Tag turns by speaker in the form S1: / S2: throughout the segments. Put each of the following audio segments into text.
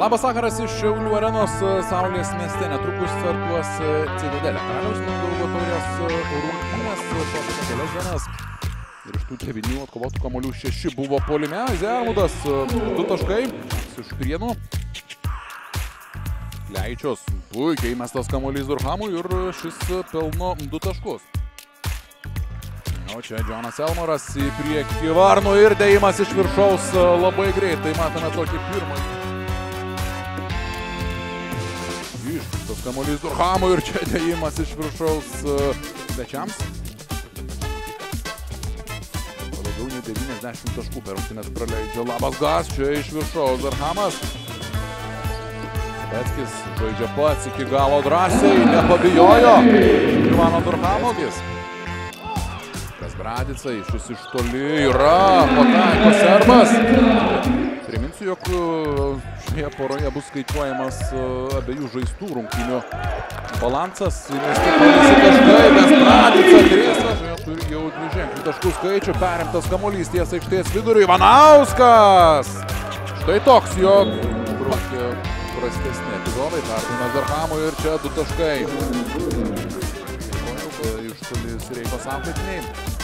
S1: Labas vakaras iš Šiaulių arenos Saulės mieste. Netrukus startuos Citadelė. Karaliaus Mindaugo taurės rungtynės šios kelias dienas. Ir iš tų devinių atkovotų kamolių šeši buvo polime. Zermudas du taškai iš prienų. Leičios puikiai mestas kamuolys Durhamui ir šis pelno du taškus. O čia Džonas Elmoras į priekį Varnų ir dėjimas iš viršaus labai greitai. Matome tokį pirmąjį. Iškistas kamuolys Durhamui ir čia dėjimas iš viršaus svečiams. Daugiau nei 90 taškų per rungtynės praleidžia Labas Gas, čia iš viršaus Durhamas. Betkis žaidžia pats iki galo drąsiai, nepabijojo. Ivano Durhamogis. Bradica, šis iš toli yra, pataiko serbas. Priminsiu, jog šioje poroje bus skaičiuojamas abiejų žaistų rungtynių balansas. Nestipalisi taškai, nes Bradica grėsas. Turi jau dviženklių taškų skaičių, perimtas kamuolys ties aikštės viduriu. Ivanauskas! Štai toks jo prastesni epizodai. Perdavimas Darhamui ir čia du taškai. Iš toli Sireikos auklėtiniai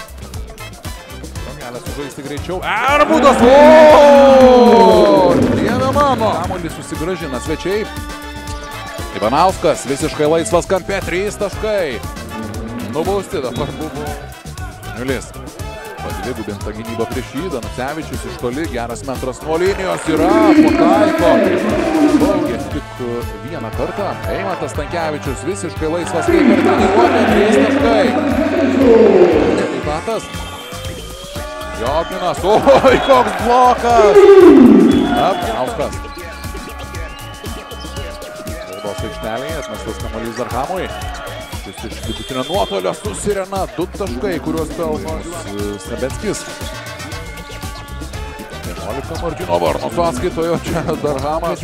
S1: kelias sužaisti greičiau. Erbudas! O! Kamuolį susigražina svečiai. Ivanauskas visiškai laisvas kampė, 3 taškai. Nubausti dabar buvo Niulis. Padvigubinta gynyba prieš jį, Danusevičius iš toli, geras metras nuo linijos yra, pataiko. Baugės tik vieną kartą. Eimantas Tankievičius visiškai laisvas kaip ir treniruotė, 3 taškai. Nepatas. Jokinas, oi, koks blokas! Apjauskas. Aikštelėje, atmestas kamuolys Darhamui. Šis iš vidutinio nuotolio susirena du taškai, kuriuos pelno Stebeckis. 11 Martino Varno sąskaitojo čia Darhamas.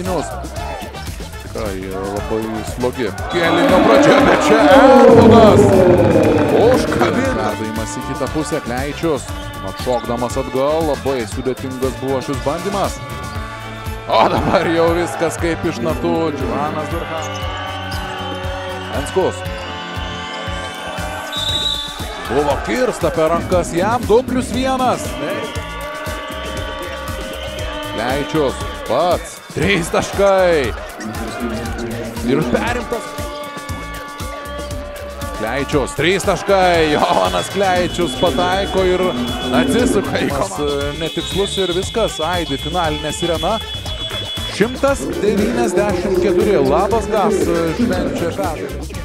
S1: Tikrai labai slogi. Kėlinio pradžia, bet čia Erbudas. Užkabina. Perdavimas į kitą pusę, Kleičius. Atšokdamas atgal, labai sudėtingas buvo šis bandymas. O dabar jau viskas kaip iš natų. Dživanas Durhamas. Enskus. Buvo kirsta per rankas jam 2 plus 1. Leičius pats. 3 taškai. Ir perimtas. Kleičius, 3 taškai, Jonas Kleičius pataiko ir atsisuka į komandą. Netikslus ir viskas, Aidi finalinė sirena. 194, labas gas švenčia pergalę.